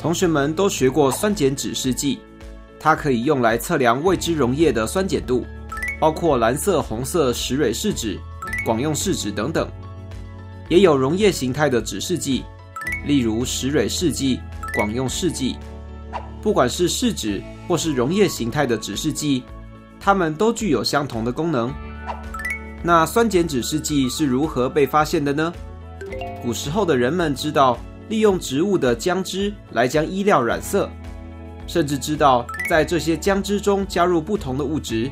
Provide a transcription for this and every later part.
同学们都学过酸碱指示剂，它可以用来测量未知溶液的酸碱度，包括蓝色、红色石蕊试纸、广用试纸等等。也有溶液形态的指示剂，例如石蕊试剂、广用试剂。不管是试纸或是溶液形态的指示剂，它们都具有相同的功能。那酸碱指示剂是如何被发现的呢？古时候的人们知道利用植物的浆汁来将衣料染色，甚至知道在这些浆汁中加入不同的物质，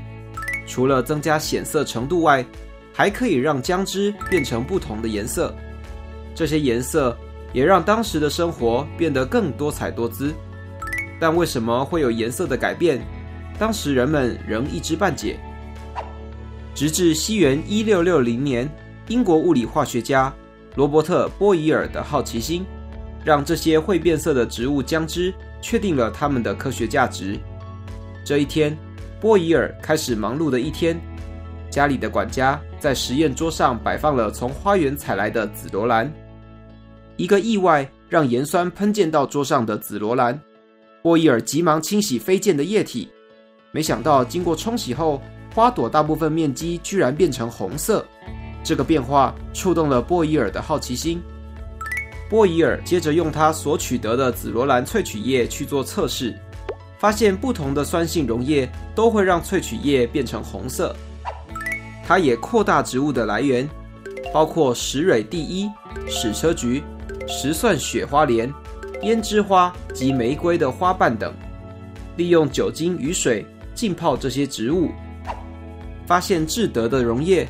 除了增加显色程度外，还可以让浆汁变成不同的颜色。这些颜色也让当时的生活变得更多彩多姿。但为什么会有颜色的改变？当时人们仍一知半解。直至西元一六六零年，英国物理化学家罗伯特·波伊尔的好奇心，让这些会变色的植物浆汁确定了它们的科学价值。这一天，波伊尔开始忙碌的一天。家里的管家在实验桌上摆放了从花园采来的紫罗兰。一个意外让盐酸喷溅到桌上的紫罗兰。波伊尔急忙清洗飞溅的液体，没想到经过冲洗后，花朵大部分面积居然变成红色。这个变化触动了波伊尔的好奇心。波伊尔接着用他所取得的紫罗兰萃取液去做测试，发现不同的酸性溶液都会让萃取液变成红色。他也扩大植物的来源，包括石蕊第一、矢车菊、石蒜雪花莲。胭脂花及玫瑰的花瓣等，利用酒精与水浸泡这些植物，发现制得的溶液，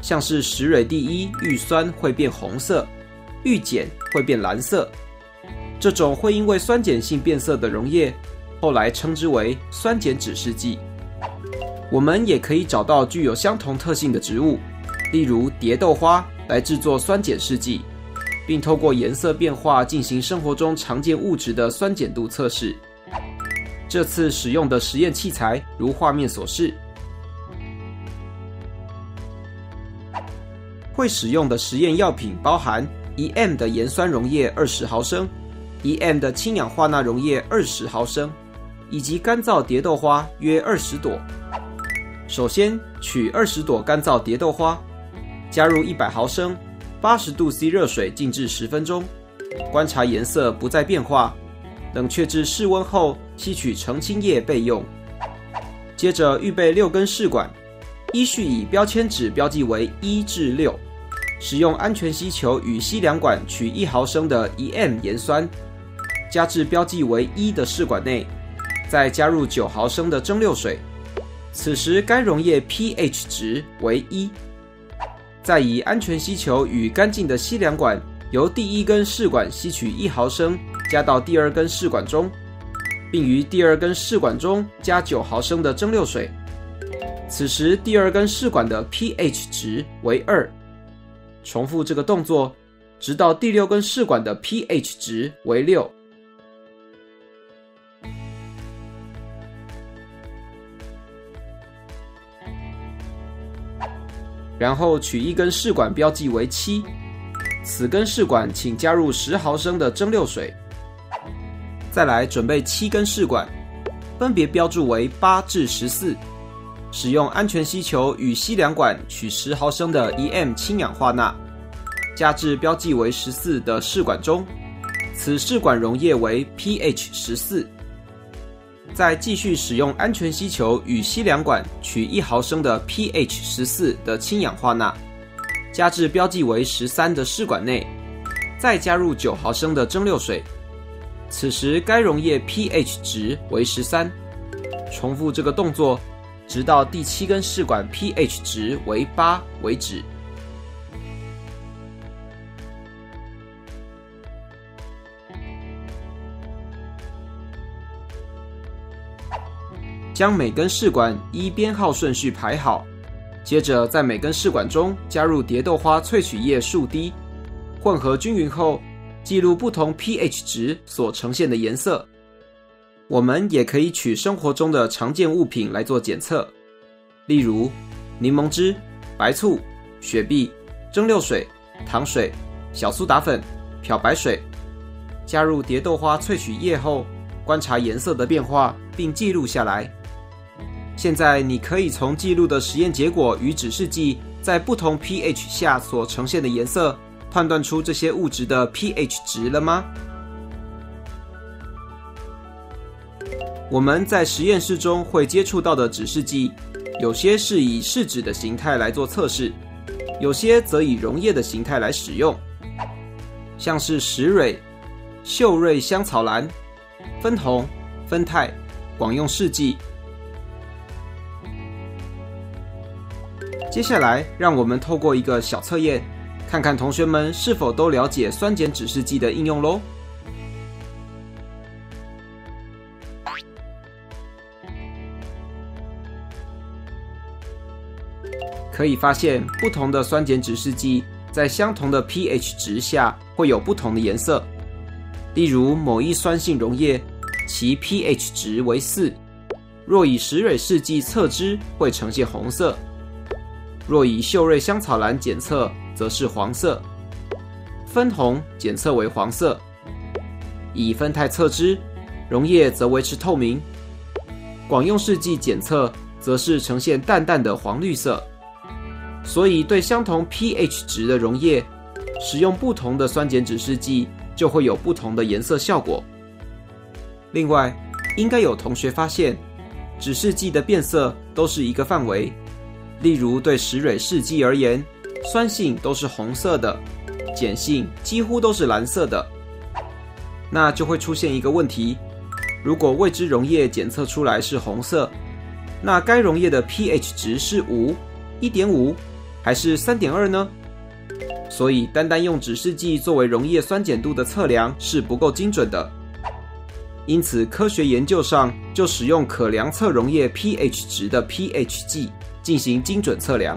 像是石蕊第一遇酸会变红色，遇碱会变蓝色。这种会因为酸碱性变色的溶液，后来称之为酸碱指示剂。我们也可以找到具有相同特性的植物，例如蝶豆花，来制作酸碱试剂。并透过颜色变化进行生活中常见物质的酸碱度测试。这次使用的实验器材如画面所示。会使用的实验药品包含 1m 的盐酸溶液二十毫升，，1m 的氢氧化钠溶液二十毫升，以及干燥蝶豆花约二十朵。首先取二十朵干燥蝶豆花，加入一百毫升。八十度 C 热水静置十分钟，观察颜色不再变化，冷却至室温后吸取澄清液备用。接着预备六根试管，依序以标签纸标记为一至六，使用安全吸球与吸量管取一毫升的 1M 盐酸，加至标记为一的试管内，再加入九毫升的蒸馏水，此时该溶液 pH 值为一。再以安全吸球与干净的吸量管，由第一根试管吸取一毫升，加到第二根试管中，并于第二根试管中加九毫升的蒸馏水。此时第二根试管的 pH 值为二。重复这个动作，直到第六根试管的 pH 值为六。然后取一根试管标记为七，此根试管请加入十毫升的蒸馏水。再来准备七根试管，分别标注为八至十四，使用安全吸球与吸量管取十毫升的 EM 氢氧化钠，加至标记为十四的试管中，此试管溶液为 pH 十四。再继续使用安全吸球与吸量管取一毫升的 pH 十四的氢氧化钠，加至标记为十三的试管内，再加入九毫升的蒸馏水。此时该溶液 pH 值为十三。重复这个动作，直到第七根试管 pH 值为八为止。将每根试管依编号顺序排好，接着在每根试管中加入蝶豆花萃取液数滴，混合均匀后，记录不同 pH 值所呈现的颜色。我们也可以取生活中的常见物品来做检测，例如柠檬汁、白醋、雪碧、蒸馏水、糖水、小苏打粉、漂白水。加入蝶豆花萃取液后，观察颜色的变化，并记录下来。现在你可以从记录的实验结果与指示剂在不同 pH 下所呈现的颜色，判断出这些物质的 pH 值了吗？我们在实验室中会接触到的指示剂，有些是以试纸的形态来做测试，有些则以溶液的形态来使用，像是石蕊、秀瑞香草蓝、酚红、酚酞、广用试剂。接下来，让我们透过一个小测验，看看同学们是否都了解酸碱指示剂的应用喽。可以发现，不同的酸碱指示剂在相同的 pH 值下会有不同的颜色。例如，某一酸性溶液，其 pH 值为四，若以石蕊试剂测之，会呈现红色；若以秀瑞香草蓝检测，则是黄色。分红检测为黄色，以酚酞测之，溶液则维持透明。广用试剂检测，则是呈现淡淡的黄绿色。所以，对相同 pH 值的溶液，使用不同的酸碱指示剂，就会有不同的颜色效果。另外，应该有同学发现，指示剂的变色都是一个范围。例如，对石蕊试剂而言，酸性都是红色的，碱性几乎都是蓝色的。那就会出现一个问题：如果未知溶液检测出来是红色，那该溶液的 pH 值是五、一点五。还是三点二呢？所以单单用指示剂作为溶液酸碱度的测量是不够精准的。因此，科学研究上就使用可量测溶液 pH 值的 pH 计进行精准测量。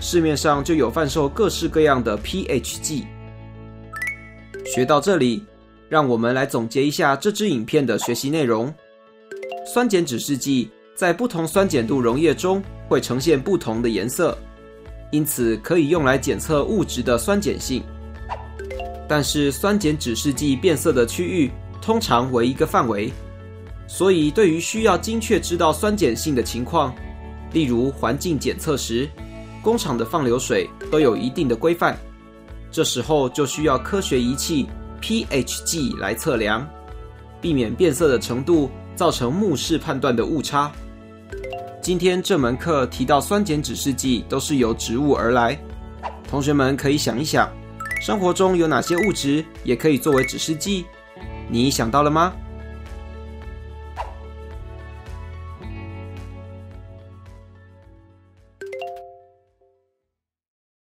市面上就有贩售各式各样的 pH 计。学到这里，让我们来总结一下这支影片的学习内容：酸碱指示剂在不同酸碱度溶液中会呈现不同的颜色。因此可以用来检测物质的酸碱性，但是酸碱指示剂变色的区域通常为一个范围，所以对于需要精确知道酸碱性的情况，例如环境检测时，工厂的放流水都有一定的规范，这时候就需要科学仪器 pH 计来测量，避免变色的程度造成目视判断的误差。今天这门课提到酸碱指示剂都是由植物而来，同学们可以想一想，生活中有哪些物质也可以作为指示剂？你想到了吗？